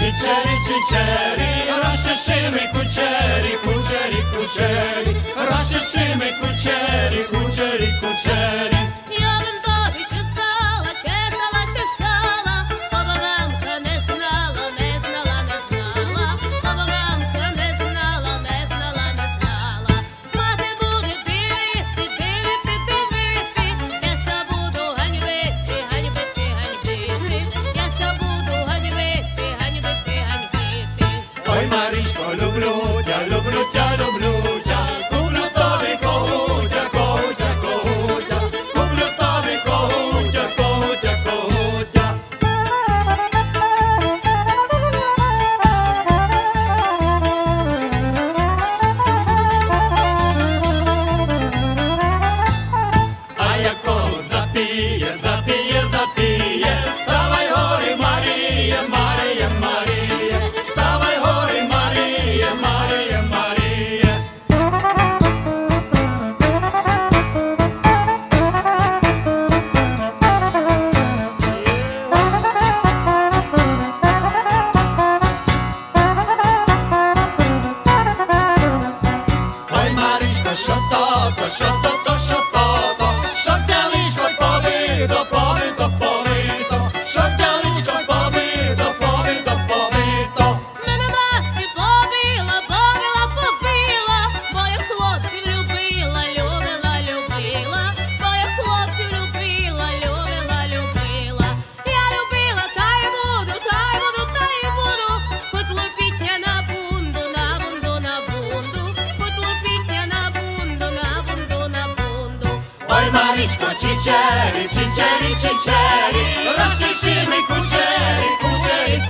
Čičeri, čičeri, rošeši mi kučeri, kučeri, kučeri, rošeši mi kučeri, Yes, Mariczko ciceri, ciceri, ciceri, rossissimi cuceri, cuceri, kuceri.